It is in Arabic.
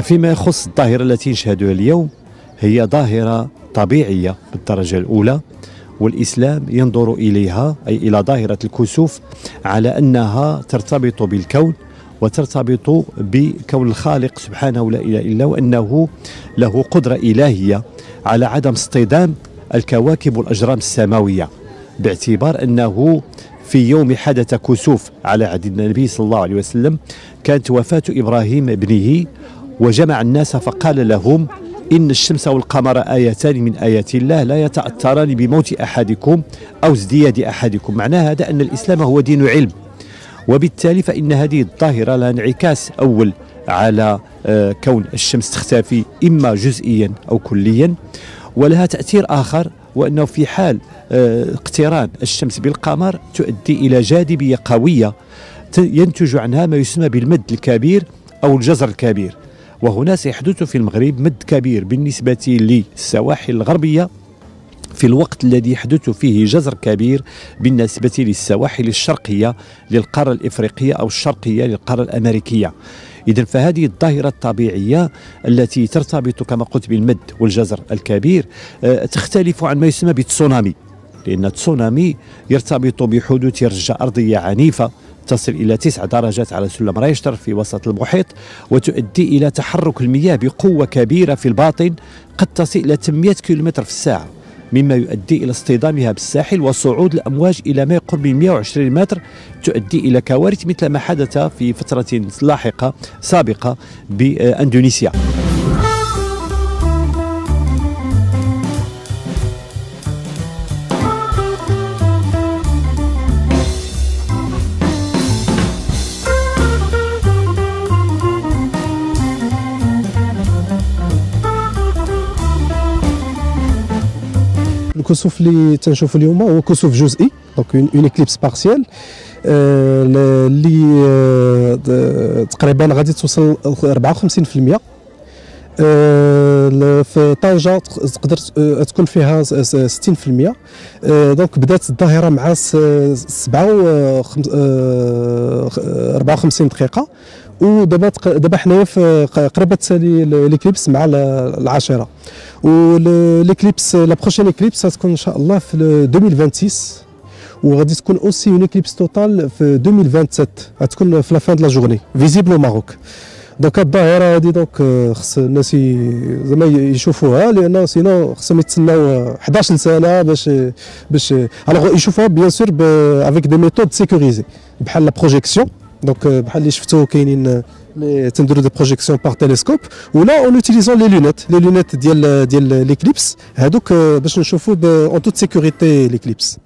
فيما يخص الظاهرة التي نشهدها اليوم هي ظاهرة طبيعية بالدرجة الأولى والإسلام ينظر إليها أي إلى ظاهرة الكسوف على أنها ترتبط بالكون وترتبط بكون الخالق سبحانه لا إله إلا وأنه له قدرة إلهية على عدم اصطدام الكواكب والأجرام السماوية باعتبار أنه في يوم حدث كسوف على عهد النبي صلى الله عليه وسلم كانت وفاة إبراهيم ابنه وجمع الناس فقال لهم إن الشمس والقمر آيتان من آيات الله لا يتأثران بموت أحدكم أو ازدياد أحدكم. معنى هذا أن الإسلام هو دين علم. وبالتالي فإن هذه الظاهرة لها انعكاس أول على آه، كون الشمس تختفي إما جزئيا أو كليا ولها تأثير آخر وأنه في حال آه، اقتران الشمس بالقمر تؤدي إلى جاذبية قوية ينتج عنها ما يسمى بالمد الكبير أو الجزر الكبير. وهنا سيحدث في المغرب مد كبير بالنسبة للسواحل الغربية في الوقت الذي يحدث فيه جزر كبير بالنسبة للسواحل الشرقية للقارة الإفريقية أو الشرقية للقارة الأمريكية. إذا فهذه الظاهرة الطبيعية التي ترتبط كما قلت بالمد والجزر الكبير آه، تختلف عن ما يسمى بالتسونامي لأن التسونامي يرتبط بحدوث رجة أرضية عنيفة تصل إلى تسع درجات على سلم رايشتر في وسط المحيط وتؤدي إلى تحرك المياه بقوة كبيرة في الباطن قد تصل إلى 800 كيلومتر في الساعة مما يؤدي إلى اصطدامها بالساحل وصعود الأمواج إلى ما يقرب من 120 متر تؤدي إلى كوارث مثل ما حدث في فترة لاحقة سابقة بأندونيسيا. الكسوف اللي تنشوفوا اليوم هو كسوف جزئي donc une éclipse partielle. اللي آه، تقريبا غادي توصل 54% آه، في طنجة تقدر آه، تكون فيها 60% donc بدات الظاهرة مع 54 دقيقة. ودابا دابا حنايا في قريبة تسالي l'éclipse مع العاشرة. و l'éclipse la prochaine éclipse غتكون ان شاء الله في 2026 وغادي تكون aussi une éclipse totale في 2027 غتكون في la fin de la journée visible Maroc donc الظاهره هذه donc خص الناس زعما يشوفوها لأن sinon خصهم يتسناو 11 سنه باش باش alors يشوفوها bien sûr avec des méthodes sécurisées بحال la projection donc بحال اللي شفتو كاينين تنديروا دي بروجيكسيون بار تيليسكوب ولا اون اوتيليزون لي لونيت لي لونيت ديال ديال ليكليبس هادوك باش نشوفوا اون توت سيكوريتي ليكليبس